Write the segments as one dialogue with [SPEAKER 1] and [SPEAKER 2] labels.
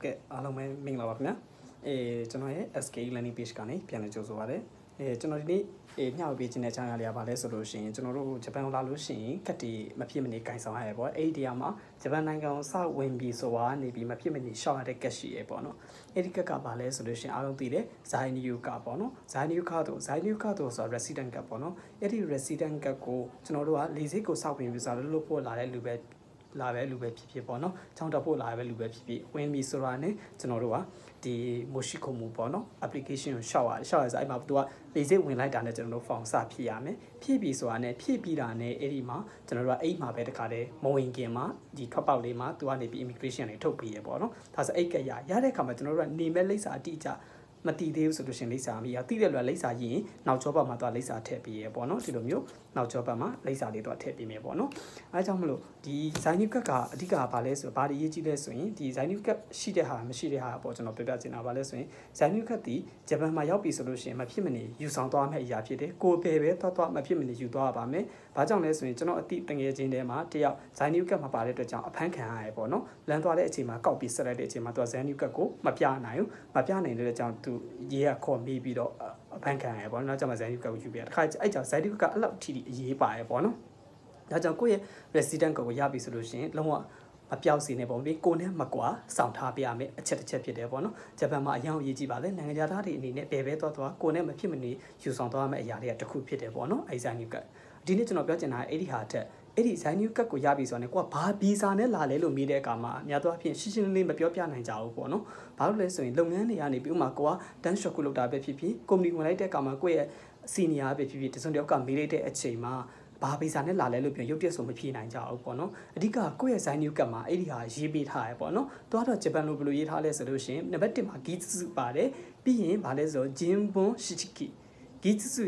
[SPEAKER 1] ဟုတ်ကဲ့အားလုံးပဲမင်္ဂလာပါခင်ဗျာအဲကျွန်တော်ရဲ့ SK landing page ကနေပြန်လည်ကြိုဆိုပါရစေအဲကျွန်တော်ဒီနေ့အေးမျှဝေပေးခြင်းတဲ့ channel လေးကဘာလဲဆိုလို့ရှိရင်ကျွန်တော်တို့ဂျပန်ကိုလာလို့ရှိရင်ကတ်တီမဖြစ်မနေကင်ဆောင်ရရပေါ့အဲ့ဒီတရားမှာဂျပန်နိုင်ငံကိုစဝင်ပြီးဆိုတာနေပြီးမဖြစ်မနေရှောက်ရတဲ့ကတ်ရှိရပေါ့နော်အဲ့ဒီကတ်ကဘာလဲဆိုလို့ရှိရင်အားလုံးသိတယ် Zainiu ကပေါ့နော် Zainiu ကတို့ Zainiu ကတို့ဆိုတာ resident ကတ်ပေါ့နော်အဲ့ဒီ resident ကတ်ကိုကျွန်တော်တို့ကလေစိတ်ကိုစောက်ဝင်ပြီးဆိုတော့လို့ဖို့လာတဲ့လူပဲ လာပဲလူပဲဖြစ်ဖြစ်ပေါ့နော်ချောင်းတက်ဖို့လာပဲလူပဲဖြစ်ဖြစ်ဝင်ပြီဆိုတာနဲ့ကျွန်တော်တို့ကဒီ Moshiko မူပေါ့နော် application ကိုရှောက်ရရှောက်ရဆိုအဲ့မှာသူကလေစိတ်ဝင်လိုက်တာနဲ့ကျွန်တော်တို့ form စဖြည့်ရမယ်ဖြည့်ပြီဆိုတာနဲ့ဖြည့်ပြီးတာနဲ့အဲ့ဒီမှာကျွန်တော်တို့ကအဲ့မှာပဲတခါတည်းမဝင်ခင်မှာဒီထွက်ပေါက်လေးမှာသူကနေပြီး immigration တွေထုတ်ပေးရပေါ့နော်ဒါဆိုအဲ့ကရရတဲ့အခါမှာကျွန်တော်တို့ကနေမဲ့လိပ်စာအတိအကျ မတည်သေးဘူးဆိုလို့ရှင်လိပ်စာမရတိတဲ့လွယ်လိပ်စာရင်နောက်ကျောဘက်မှာသွားလိပ်စာထည့်ပြီးရပေါ့နော်ဒီလိုမျိုးနောက်ကျောဘက်မှာလိပ်စာလေးတော့ထည့်ပြီးမယ်ပေါ့နော်အဲကြောင့်မလို့ဒီဇိုင်းနီကတ်ကအဓိကဘာလဲဆိုဘာတွေရေးကြည့်လဲဆိုရင်ဒီဇိုင်းနီကတ်ရှိတဲ့ဟာမရှိတဲ့ဟာပေါ့ကျွန်တော်ပြောပြချင်တာဘာလဲဆိုရင်ဇိုင်းနီကတ်ဒီဂျပန်မှာရောက်ပြီဆိုလို့ရှိရင်မဖြစ်မနေယူဆောင်သွားမယ့်အရာဖြစ်တယ်ကိုယ်ပဲပဲသွားသွားမဖြစ်မနေယူသွားပါမယ်ဘာကြောင့်လဲဆိုရင်ကျွန်တော်အတိတငယ်ချင်းထဲမှာတယောက်ဇိုင်းနီကတ်မှာပါတဲ့အတွက်ကြောင့်အဖမ်းခံရရပေါ့နော်လမ်းသွားတဲ့အချိန်မှာကောက်ပြီးဆက်လိုက်တဲ့အချိန်မှာသူကဇိုင်းနီကတ်ကိုမပြနိုင်ဘူးမပြနိုင်တဲ့ကြောင့်သူရေးရခေါ်မိပြီးတော့အဖန်ခံရပေါ့နော်။နောက်ကျမှဇိုင်းဒီကတ်ကိုယူပြရ။တခါအဲ့ကြောင့်ဇိုင်းဒီကတ်အဲ့လောက်ထိထိအရေးပါရပေါ့နော်။ဒါကြောင့်ကိုယ့်ရဲ့ resident ကိုရပြီဆိုလို့ရှိရင်လုံးဝ မပြောက်စီနေပုံပြီးကိုနဲ့မကွာစောင့်ထားပြရမယ်အချက်တစ်ချက်ဖြစ်တယ်ပေါ့နော်ဂျပန်မှာအရင်အရေးကြီးပါလေနိုင်ငံသားတွေအနေနဲ့ဘယ်ပဲသွားသွားကိုနဲ့မဖြစ်မနေယူဆောင်သွားမယ့်အရာတွေကတစ်ခုဖြစ်တယ်ပေါ့နော်အဲဇိုင်းဒီကတ်ဒီနေ့ကျွန်တော်ပြောချင်တာအဲ့ဒီဟာတက်အဲ့ဒီဇိုင်းနျူကတ်ကိုရပြီဆိုတော့ကိုကဘာဗီဇာနဲ့လာလဲလို့မေးတဲ့အခါမှာအများသောအားဖြင့်ရှင်းရှင်းလင်းလင်းမပြောပြနိုင်ကြဘူးပေါ့နော်။ဘာလို့လဲဆိုရင်လုပ်ငန်းတွေကနေပြီးဥမာကိုကတန်းရှော့ကုလုပ်တာပဲဖြစ်ဖြစ်ကုမ္ပဏီဝင်လိုက်တဲ့အခါမှာကိုယ့်ရဲ့စီနီယာပဲဖြစ်ဖြစ်တစုံတစ်ယောက်ကမေးလိုက်တဲ့အချိန်မှာ ဘာဗီဇာနဲ့လာလဲလို့ပြောရုပ်တရက်ဆိုမဖြေနိုင်ကြဘူးပေါ့နော်အဓိကကိုယ့်ရဲ့ဇိုင်းနျူကတ်မှာအဲ့ဒီဟာရေးပေးထားရပေါ့နော်သွားတော့ဂျပန်လိုဘယ်လိုရေးထားလဲဆိုလို့ရှိရင်နံပါတ်1မှာဂီစုပါတယ်ပြီးရင်ဗာလဲဆိုဂျင်ဘွန်ရှီချီကီဂီစု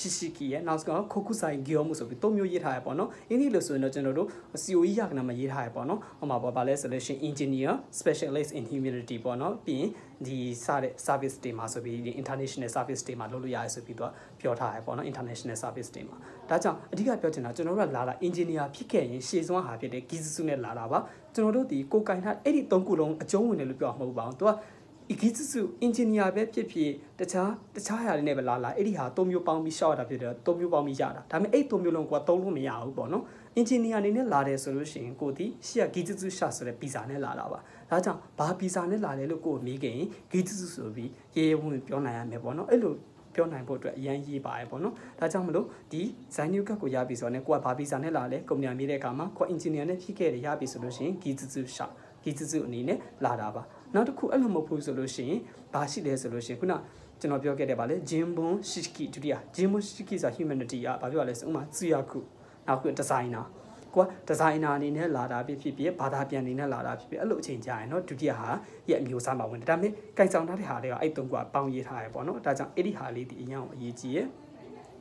[SPEAKER 1] ရဲ့ဂျင်ဘွန်ရှိရှိကီရဲ့နောက်ကခိုကုဆိုင်ဂီယောမှုဆိုပြီးသုံးမျိုးရေးထားရပေါ့နော်အင်းဒီလို့ဆိုရင်တော့ကျွန်တော်တို့ COE ရကနာမှာရေးထားရပေါ့နော်ဟိုမှာပေါ့ဗာလဲဆိုလို့ရှိရင် engineer specialist in humidity ပေါ့နော်ပြီးရင်ဒီစတဲ့ service တွေမှာဆိုပြီးဒီ international service တွေမှာလုပ်လို့ရတယ်ဆိုပြီးတော့ပြောထားရပေါ့နော် international service တွေမှာဒါကြောင့်အဓိကပြောချင်တာကျွန်တော်တို့ကလာလာ engineer ဖြစ်ခဲ့ရင်ရှေ့ဆုံးဟာဖြစ်တဲ့ gizu နဲ့လာတာပါကျွန်တော်တို့ဒီကိုကင်ထားအဲ့ဒီသုံးခုလုံးအကျုံးဝင်တယ်လို့ပြောမှာမဟုတ်ပါဘူးသူက igitsu engineer ပဲဖြစ်ဖြစ်တခြားတခြားဟာတွေနဲ့ပဲလာလာအဲ့ဒီဟာသုံးမျိုးပေါင်းပြီးရှောက်ရတာဖြစ်တယ်သုံးမျိုးပေါင်းပြီးရတာဒါပေမဲ့အဲ့သုံးမျိုးလုံးကသုံးလို့မရဘူးပေါ့နော် engineer အနေနဲ့လာတယ်ဆိုလို့ရှိရင်ကိုဒီရှေ့က igitsu ရှာဆိုတဲ့ဗီဇာနဲ့လာတာပါဒါကြောင့်ဘာဗီဇာနဲ့လာလဲလို့ကိုမေးခင် igitsu ဆိုပြီးရေရေဝင်ပြောနိုင်ရမယ်ပေါ့နော်အဲ့လိုပြောနိုင်ဖို့အတွက်အရင်ရေးပါတယ်ပေါ့နော်ဒါကြောင့်မလို့ဒီဇိုင်းနျူကတ်ကိုရပြီဆိုတော့ねကိုကဘာဗီဇာနဲ့လာလဲကုမ္ပဏီမြေးတဲ့အခါမှာကို engineer နဲ့ဖြစ်ခဲ့တယ်ရပြီဆိုလို့ရှိရင် igitsu ရှာဂီစုစုအနေနဲ့လာတာပါ နောက်တစ်ခုအဲ့လိုမဟုတ်ဘူးဆိုလို့ရှိရင်ဘာရှိလဲဆိုလို့ရှိရင်ခုနကျွန်တော်ပြောခဲ့တဲ့ဗာလေဂျင်ဘွန်ရှိကီဒုတိယဂျင်ဘွန်ရှိကီဆိုတာ humanity อ่ะဘာပြောရလဲဆိုဥမာဇီယာခုနောက်ခုဒီဇိုင်နာကိုကဒီဇိုင်နာအနေနဲ့လာတာဖြစ်ဖြစ်ဖြစ်ဘာသာပြန်အနေနဲ့လာတာဖြစ်ဖြစ်အဲ့လိုအချိန်ကြာရင်เนาะဒုတိယဟာရဲ့အမျိုးအစားမှာဝင်တယ်ဒါပေမဲ့ကြိုင်ဆောင်ထားတဲ့ဟာတွေကအဲ့တုံးကပေါင်းရေးထားရပေါ့เนาะဒါကြောင့်အဲ့ဒီဟာလေးဒီအရင်အရေးကြီးရဲ့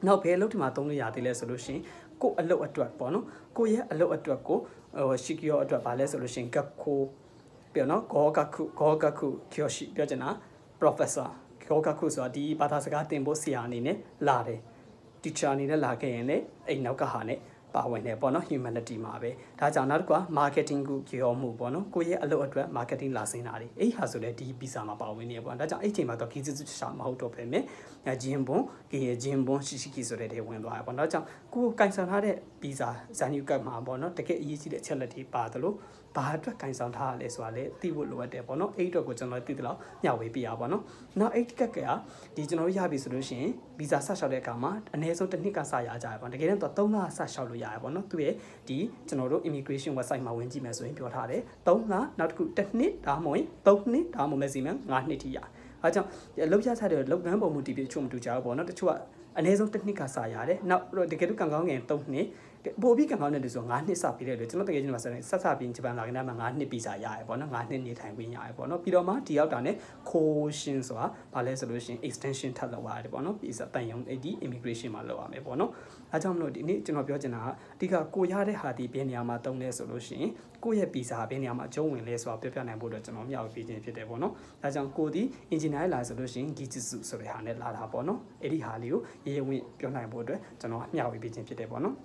[SPEAKER 1] နောက်ဘယ်အလုပ်ဒီမှာသုံးလို့ရသေးလဲဆိုလို့ရှိရင်ကိုအလုပ်အတွက်ပေါ့နော်ကိုရဲ့အလုပ်အတွက်ကိုဟိုရှီကီယောအတွက်ဗာလဲဆိုလို့ရှိရင်ကက်ကို ပြောနော်ဂောဂခုဂောဂခုကျိုရှိပြောချင်တာ professor ဂောဂခုဆိုတာဒီဘာသာစကားသင်ဖို့ဆရာအနေနဲ့လာတယ် teacher အနေနဲ့လာခဲ့ရင်လည်းအဲ့နောက်ကဟာနဲ့ ပါဝင်တယ်ပေါ့နော် humanity မှာပဲဒါကြောင့်နောက်တစ်ခုက marketing ကိုကြောမှုပေါ့နော်ကိုယ့်ရဲ့အလုပ်အတွက် marketing လာစင်းတာတွေအဲ့ဟာဆိုလဲဒီ visa မှာပါဝင်နေပေါ့ဒါကြောင့်အဲ့ချိန်မှာတော့ gizu ရှာမဟုတ်တော့ပဲမြဲဂျင်ဘွန်ကေဂျင်ဘွန်ရှိရှိကီဆိုတဲ့တွေဝင်သွားတယ်ပေါ့နော်ဒါကြောင့်ကိုယ်ကင်ဆန်ထားတဲ့ visa ဇန်ယူကတ်မှာပေါ့နော်တကယ်အရေးကြီးတဲ့အချက်လက်တွေပါတယ်လို့ဘာအတွက်ကင်ဆောင်ထားရလဲဆိုတာလေသိဖို့လိုအပ်တယ်ပေါ့နော်အဲ့အတွက်ကိုကျွန်တော်သိသလောက်မျှဝေပြရပါတော့နောက်အဲ့ကက်ကဒီကျွန်တော်ရပြီဆိုလို့ရှိရင်ဗီဇာဆက်လျှောက်တဲ့အခါမှာအနည်းဆုံးတစ်နှစ်ကစရကြရပါတကယ်တော့3လဆက်လျှောက်လို့ရရပါတော့သူရဲ့ဒီကျွန်တော်တို့ immigration website မှာဝင်ကြည့်မယ်ဆိုရင်ပြောထားတယ်3လနောက်တစ်ခုတစ်နှစ်ဒါမှမဟုတ်3နှစ်ဒါမှမဟုတ် maximum 5နှစ်ထိရအဲကြောင့်လောက်ရစားတဲ့လုပ်ငန်းပုံမှုတည်ပြီးတချို့မတူကြဘူးပေါ့နော်တချို့ကအနည်းဆုံးတစ်နှစ်ကစရတယ်နောက်တကယ်လို့ကံကောင်းငယ်3နှစ် ပိုပြီးကံကောင်းတဲ့လူဆို9နှစ်စပြီးတဲ့လူကျွန်တော်တကယ်ချင်းမှာဆက်ဆက်စပြီးဂျပန်လာကနေမှာ9နှစ်ပြီးစာရရပေါ့နော်9နှစ်နေထိုင်ခွင့်ရရပေါ့နော်ပြီးတော့မှဒီရောက်တာနဲ့ cohesion ဆိုတာဘာလဲဆိုလို့ရှိရင် extension ထပ်လောက်ရတယ်ပေါ့နော်ပြီးစတန်ရုံဒီ immigration မှာလောက်ရမယ်ပေါ့နော်အဲကြောင့်မလို့ဒီနေ့ကျွန်တော်ပြောချင်တာကအဓိကကိုရတဲ့ဟာဒီဘယ်နေရာမှာတုံးလဲဆိုလို့ရှိရင်ကိုယ့်ရဲ့ဗီဇာဘယ်နေရာမှာအကျုံးဝင်လဲဆိုတာပြောပြနိုင်ဖို့အတွက်ကျွန်တော်မျှဝေပေးခြင်းဖြစ်တယ်ပေါ့နော်အဲကြောင့်ကိုဒီ engineer လာဆိုလို့ရှိရင် gijitsu ဆိုတဲ့ဟာနဲ့လာတာပေါ့နော်အဲ့ဒီဟာလေးကိုရေရေဝင်ပြောနိုင်ဖို့အတွက်ကျွန်တော်မျှဝေပေးခြင်းဖြစ်တယ်ပေါ့နော်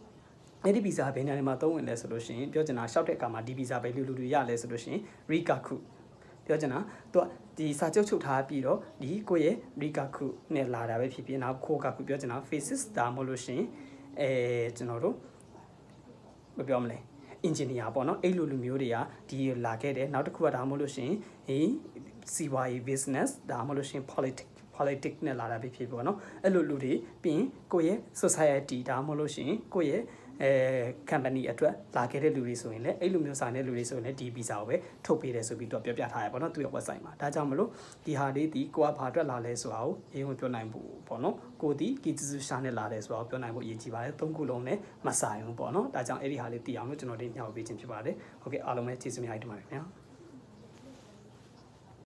[SPEAKER 1] အဲ့ဒီဗီဇာဘယ်နေရာမှာသုံးဝင်လဲဆိုလို့ရှိရင်ပြောချင်တာရှောက်တဲ့အခါမှာဒီဗီဇာပဲလူလူလူရလဲဆိုလို့ရှိရင် Rikaku ပြောချင်တာသူကဒီစာချုပ်ချုပ်ထားပြီးတော့ဒီကိုယ့်ရဲ့ Rikaku နဲ့လာတာပဲဖြစ်ဖြစ်နောက် Kokaku ပြောချင်တာ faces ဒါမှမဟုတ်လို့ရှိရင်အဲကျွန်တော်တို့မပြောမလဲ engineer ပေါ့နော်အဲ့လိုလူမျိုးတွေကဒီလာခဲ့တယ်နောက်တစ်ခုကဒါမှမဟုတ်လို့ရှိရင်ဟေးစီဝါရေး business ဒါမှမဟုတ်လို့ရှိရင် politics politics နဲ့လာတာပဲဖြစ်ပေါ့နော်အဲ့လိုလူတွေပြီးရင်ကိုယ့်ရဲ့ society ဒါမှမဟုတ်လို့ရှိရင်ကိုယ့်ရဲ့ အဲ company အတွက်လာခဲ့တဲ့လူတွေဆိုရင်လည်းအဲ့လိုမျိုးဆိုင်တဲ့လူတွေဆိုရင်လည်းဒီ visa ကိုပဲထုတ်ပေးတယ်ဆိုပြီးတော့ပြောပြထားရပေါ့နော်သူ့ရဲ့ website မှာဒါကြောင့်မလို့ဒီဟာလေးဒီကိုကဘာအတွက်လာလဲဆိုတာကိုအရင်ကပြောနိုင်ဖို့ပေါ့နော်ကိုဒီကီဇူရှာနဲ့လာတယ်ဆိုတာကိုပြောနိုင်ဖို့အရေးကြီးပါတယ်သုံးခုလုံးနဲ့မဆိုင်ဘူးပေါ့နော်ဒါကြောင့်အဲ့ဒီဟာလေးသိအောင်လို့ကျွန်တော်တို့ညှောက်ပေးခြင်းဖြစ်ပါတယ်ဟုတ်ကဲ့အားလုံးပဲကျေးဇူးများတင်ပါတယ်ခင်ဗျာ